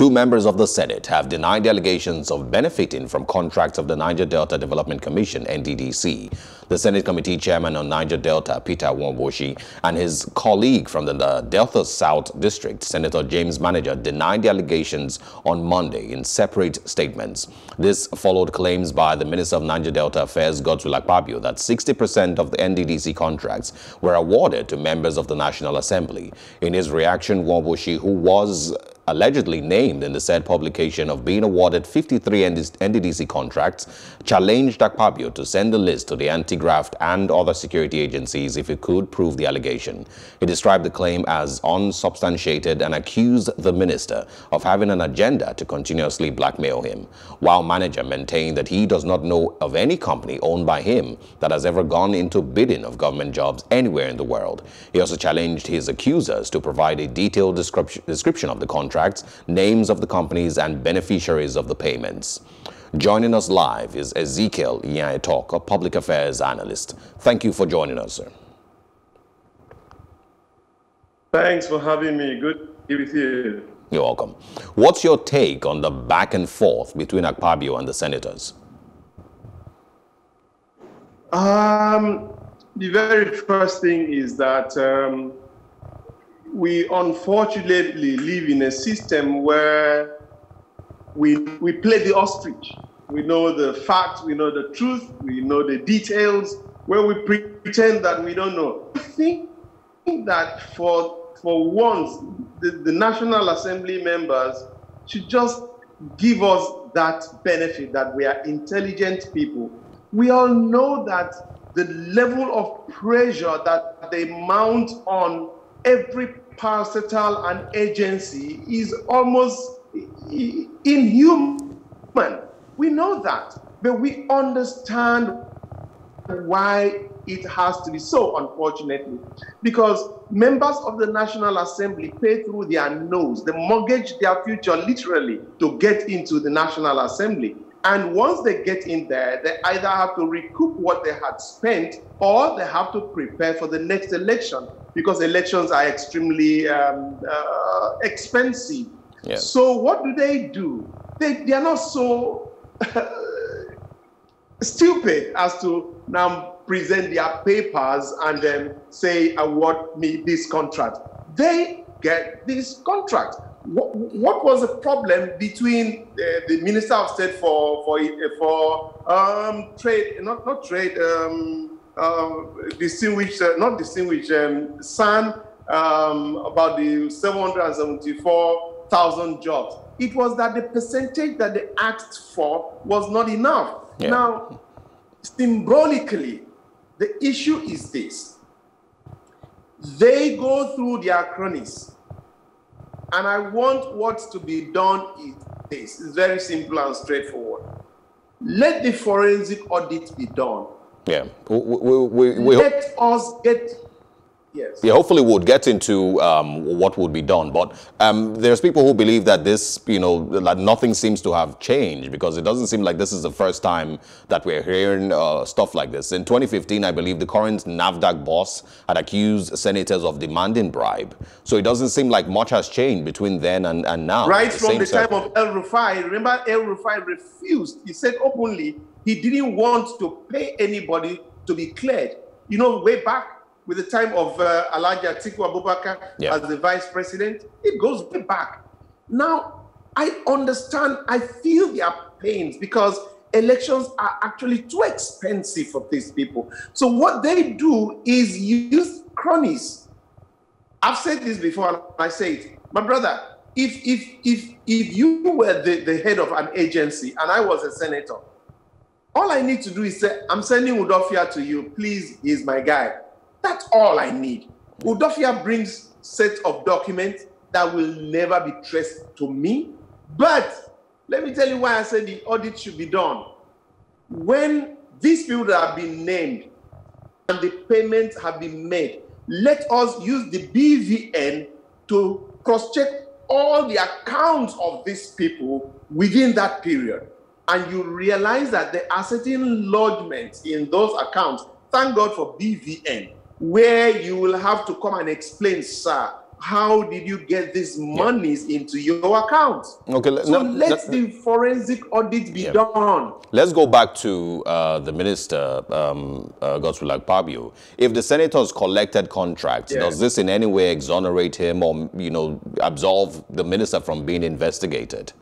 Two members of the Senate have denied allegations of benefiting from contracts of the Niger Delta Development Commission, NDDC. The Senate Committee Chairman on Niger Delta, Peter Nwaoboshi, and his colleague from the Delta South District, Senator James Manager, denied the allegations on Monday in separate statements. This followed claims by the Minister of Niger Delta Affairs, Godswill Akpabio, that 60% of the NDDC contracts were awarded to members of the National Assembly. In his reaction, Nwaoboshi, who was allegedly named in the said publication of being awarded 53 NDDC contracts, challenged Akpabio to send the list to the anti-graft and other security agencies if he could prove the allegation. He described the claim as unsubstantiated and accused the minister of having an agenda to continuously blackmail him, while manager maintained that he does not know of any company owned by him that has ever gone into bidding of government jobs anywhere in the world. He also challenged his accusers to provide a detailed description of the contract contracts, names of the companies, and beneficiaries of the payments. Joining us live is Ezekiel Nya-Etok, a public affairs analyst. Thank you for joining us, sir. Thanks for having me. Good to be with you. You're welcome. What's your take on the back and forth between Akpabio and the senators? Um, the very first thing is that um, we unfortunately live in a system where we, we play the ostrich. We know the facts, we know the truth, we know the details, where we pretend that we don't know. I think that for, for once, the, the National Assembly members should just give us that benefit that we are intelligent people. We all know that the level of pressure that they mount on every parastatal and agency is almost inhuman. We know that, but we understand why it has to be so, unfortunately, because members of the National Assembly pay through their nose, they mortgage their future literally to get into the National Assembly. And once they get in there, they either have to recoup what they had spent or they have to prepare for the next election because elections are extremely um, uh, expensive. Yeah. So what do they do? They, they are not so stupid as to now present their papers and then say, award me this contract. They get this contract. What, what was the problem between the, the Minister of State for for for um, trade, not not trade, um, uh, distinguished, uh, not distinguished, um, SAN um, about the 774,000 jobs. It was that the percentage that they asked for was not enough. Yeah. Now, symbolically, the issue is this. They go through their cronies, and I want what to be done is this. It's very simple and straightforward. Let the forensic audit be done yeah. We, we, we, Let us get Yes. Yeah, hopefully we'll get into um, what would be done. But um, there's people who believe that this, you know, that nothing seems to have changed because it doesn't seem like this is the first time that we're hearing uh, stuff like this. In 2015, I believe the current NAFDAC boss had accused senators of demanding bribe. So it doesn't seem like much has changed between then and, and now. Right the from the time of El Rufai, remember El Rufai refused. He said openly he didn't want to pay anybody to be cleared. You know, way back with the time of uh, Alhaji Atiku Abubakar yeah. as the vice president, it goes way back. Now, I understand, I feel their pains because elections are actually too expensive for these people. So what they do is use cronies. I've said this before, and I say it. My brother, if if if if you were the, the head of an agency and I was a senator, all I need to do is say, I'm sending Udofia to you. Please, he's my guy. That's all I need. Udofia brings set of documents that will never be traced to me. But let me tell you why I said the audit should be done. When these people that have been named and the payments have been made, let us use the BVN to cross-check all the accounts of these people within that period and you realize that there are certain lodgements in those accounts, thank God for BVN, where you will have to come and explain, sir, how did you get these monies yeah. into your account? Okay, so no, let no, the forensic audit be yeah. done. Let's go back to uh, the minister, um, uh, Godswill Akpabio. If the senators collected contracts, yeah. does this in any way exonerate him or, you know, absolve the minister from being investigated?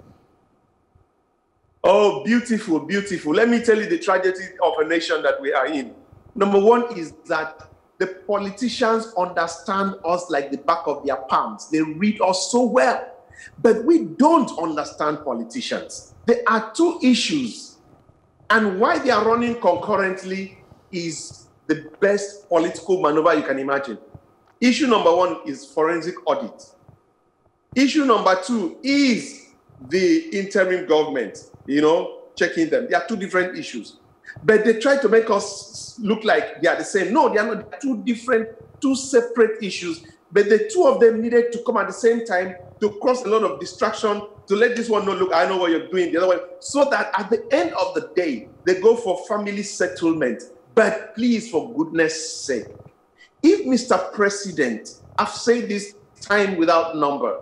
Oh, beautiful, beautiful. Let me tell you the tragedy of a nation that we are in. Number one is that the politicians understand us like the back of their palms. They read us so well. But we don't understand politicians. There are two issues. And why they are running concurrently is the best political maneuver you can imagine. Issue number one is forensic audit. Issue number two is the interim government, you know, checking them. There are two different issues. But they try to make us look like they are the same. No, they are not. Two different, two separate issues. But the two of them needed to come at the same time to cause a lot of distraction, to let this one know, look, I know what you're doing, the other one, so that at the end of the day, they go for family settlement. But please, for goodness sake, if Mr. President, I've said this time without number,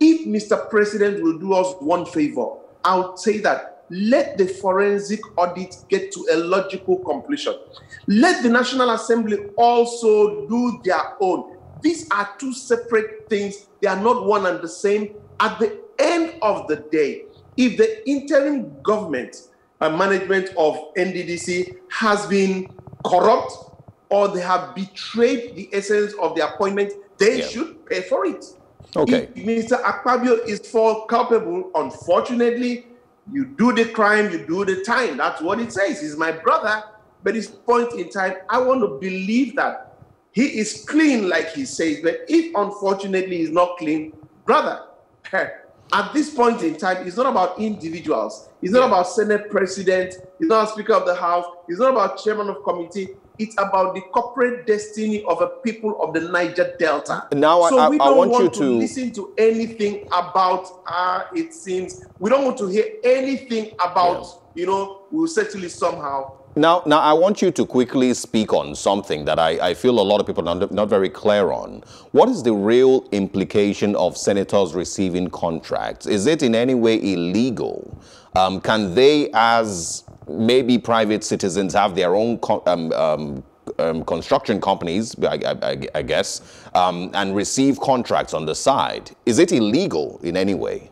if Mr. President will do us one favor, I'll say that let the forensic audit get to a logical completion. Let the National Assembly also do their own. These are two separate things, they are not one and the same. At the end of the day, if the interim government and management of NDDC has been corrupt or they have betrayed the essence of the appointment, they yeah. should pay for it. Okay. If Mr. Akpabio is for culpable, unfortunately, you do the crime, you do the time. That's what it says. He's my brother. But at this point in time, I want to believe that he is clean, like he says. But if unfortunately he's not clean, brother, at this point in time, it's not about individuals. It's not yeah. about Senate President. It's not Speaker of the House. It's not about Chairman of Committee. It's about the corporate destiny of a people of the Niger Delta. Now, so I, we don't I want, want you to, to listen to anything about, uh, it seems, we don't want to hear anything about, yeah. you know, we'll settle it somehow. Now, now, I want you to quickly speak on something that I, I feel a lot of people are not, not very clear on. What is the real implication of senators receiving contracts? Is it in any way illegal? Um, can they, as maybe private citizens have their own um, um, um, construction companies, I, I, I guess, um, and receive contracts on the side. Is it illegal in any way?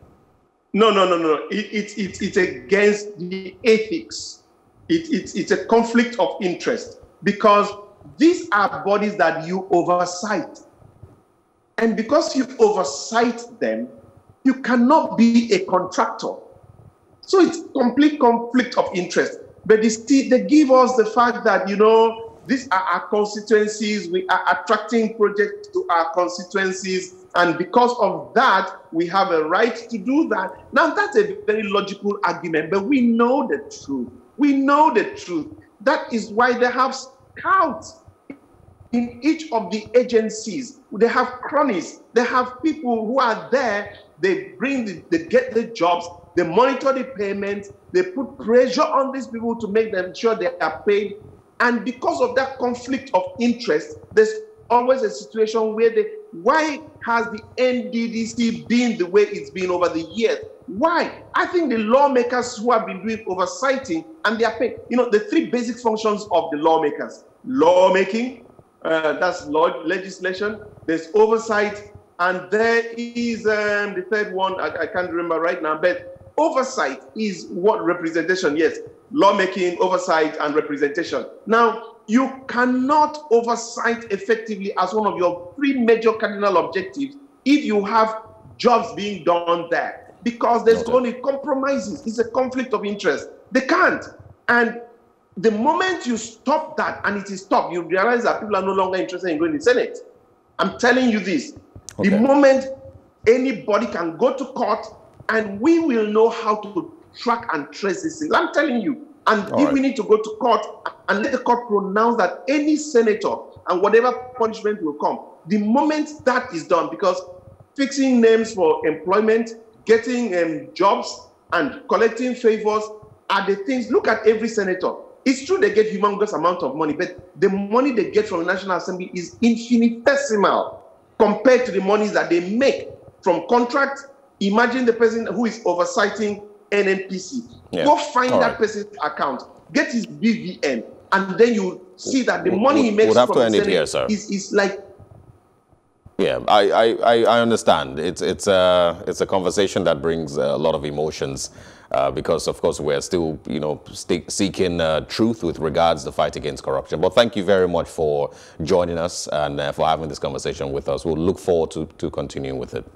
No, no, no, no. It, it, it, it's against the ethics. It, it, it's a conflict of interest because these are bodies that you oversight. And because you oversight them, you cannot be a contractor. So it's complete conflict of interest. But they, they give us the fact that, you know, these are our constituencies. We are attracting projects to our constituencies. And because of that, we have a right to do that. Now, that's a very logical argument, but we know the truth. We know the truth. That is why they have scouts in each of the agencies. They have cronies. They have people who are there. They bring, the, they get the jobs. They monitor the payments. They put pressure on these people to make them sure they are paid. And because of that conflict of interest, there's always a situation where the why has the NDDC been the way it's been over the years? Why? I think the lawmakers who have been doing oversighting and they are paid. You know, the three basic functions of the lawmakers lawmaking, uh, that's law legislation, there's oversight, and there is um, the third one, I, I can't remember right now, but Oversight is what representation, yes, lawmaking, oversight, and representation. Now, you cannot oversight effectively as one of your three major cardinal objectives if you have jobs being done there because there's only compromises. It's a conflict of interest. They can't. And the moment you stop that and it is stopped, you realize that people are no longer interested in going to the Senate. I'm telling you this. Okay. The moment anybody can go to court and we will know how to track and trace these things. I'm telling you. And All if right. we need to go to court and let the court pronounce that any senator and whatever punishment will come, the moment that is done, because fixing names for employment, getting um, jobs, and collecting favors are the things. Look at every senator. It's true they get humongous amount of money, but the money they get from the National Assembly is infinitesimal compared to the monies that they make from contracts. Imagine the person who is oversighting NNPC. Yeah. Go find All that right. person's account, get his BVN, and then you see that the money he makes we'll have from to end it here, sir. Is, is like yeah, I, I, I understand. It's, it's, a, it's a conversation that brings a lot of emotions uh, because, of course, we're still, you know, seeking uh, truth with regards to the fight against corruption. But thank you very much for joining us and uh, for having this conversation with us. We'll look forward to, to continuing with it.